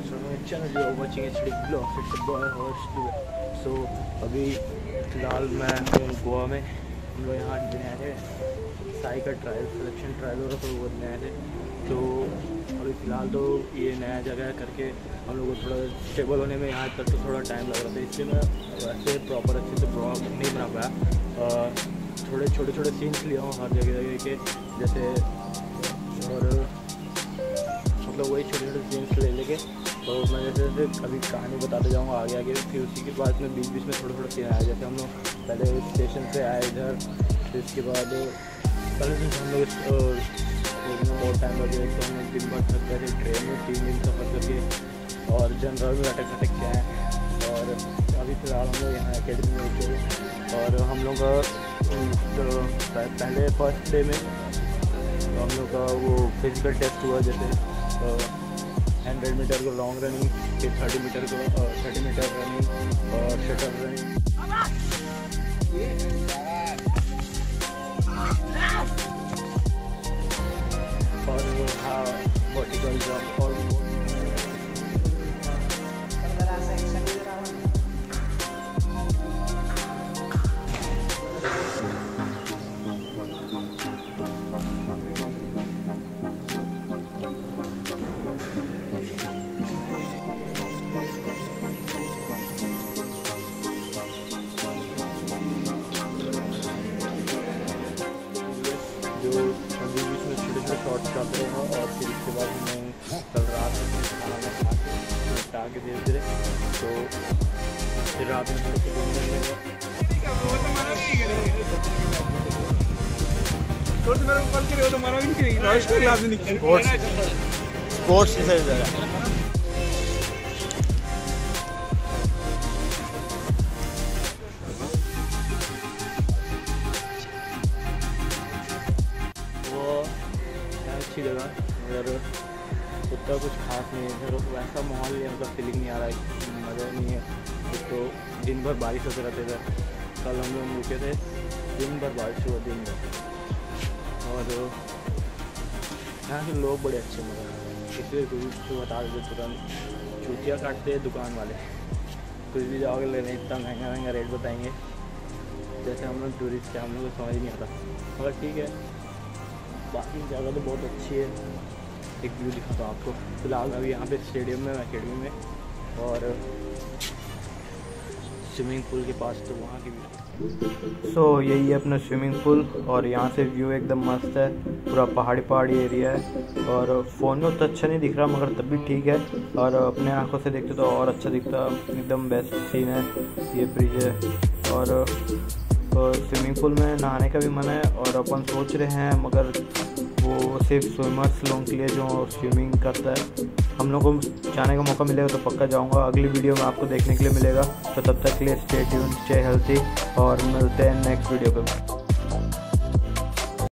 guys, my channel you are watching HD Vlogs. It's a boy horse. So अभी फ़िलहाल मैं हूँ गोवा में हम लोग यहाँ देने आए थे साई का ट्रायल सिलेक्शन ट्रायल और वो देने आए थे तो अभी फ़िलहाल तो ये नया जगह करके हम लोग को थोड़ा स्टेबल होने में यहाँ तक तो थोड़ा टाइम लग रहा था इसलिए मैं वैसे प्रॉपर अच्छे से ब्लॉग नहीं बना पाया थोड़े छोटे छोटे सीन्स लिया हूँ हर जगह जगह के जैसे और मतलब वही छोटे छोटे सीन्स ले लेके तो मैं जैसे जैसे अभी कहानी बताते जाऊँगा आगे आगे, फिर उसी के बाद में बीच बीच में थोड़ा थोड़ा सीन आया जैसे हम लोग पहले स्टेशन से आए इधर, फिर इसके बाद, पहले दिन हम लोग बहुत टाइम लगे तो हम लोग दिन भर थक गए थे ट्रेन में तीन दिन सफ़र करके, और जनरल में अटक अटक के आए, और अभी फ़िलहाल हम लोग यहाँ अकेडमी में रुके और हम लोग का तो पहले फ़र्स्ट डे में तो हम लोग का वो फ़िज़िकल टेस्ट हुआ, जैसे हंड्रेड मीटर को लॉन्ग रनिंग फिर थर्टी मीटर को थर्टी मीटर रनिंग और शटर रनिंग शॉर्ट करते हैं और फिर उसके बाद मैं कल रात में खाना खा के निपटा के धीरे धीरे तो फिर रात में थोड़े घूमने स्पोर्ट्स से अच्छी जगह। मगर उतना कुछ खास नहीं है। वैसा माहौल नहीं मतलब फीलिंग नहीं आ रहा है मज़ा नहीं है। तो दिन भर बारिश होते रहते थे। कल हम लोग रुके थे। दिन भर बारिश हुआ दिन भर। और यहाँ के लोग बड़े अच्छे मगर इसलिए कुछ बता देते तुरंत चूतियाँ काटते हैं दुकान वाले। कुछ भी जाओगे, ले लेने इतना महँगा महँगा रेट बताएँगे। जैसे हम लोग टूरिस्ट के हम लोग को समझ नहीं आता। मगर ठीक है। बाकी जगह तो बहुत अच्छी है। एक व्यू दिखाता हूँ आपको। फ़िलहाल अभी यहाँ पे स्टेडियम में अकेडमी में। और स्विमिंग पूल के पास तो वहाँ की भी सो so, यही है अपना स्विमिंग पूल और यहाँ से व्यू एकदम मस्त है। पूरा पहाड़ी पहाड़ी एरिया है। और फ़ोन में तो अच्छा नहीं दिख रहा मगर तब भी ठीक है। और अपने आँखों से देखते तो और अच्छा दिखता। एकदम बेस्ट सीन है। ये ब्रिज है। और तो स्विमिंग पूल में नहाने का भी मन है और अपन सोच रहे हैं, मगर वो सिर्फ़ स्विमर्स लोगों के लिए जो स्विमिंग करता है। हम लोग को जाने का मौका मिलेगा तो पक्का जाऊँगा। अगली वीडियो में आपको देखने के लिए मिलेगा। तो तब तक के लिए स्टे ट्यून स्टे हेल्थी और मिलते हैं नेक्स्ट वीडियो पे।